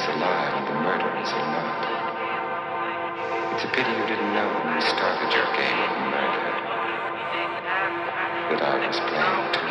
is alive and the murderers are not. It's a pity you didn't know when you started your game of murder that I was playing too.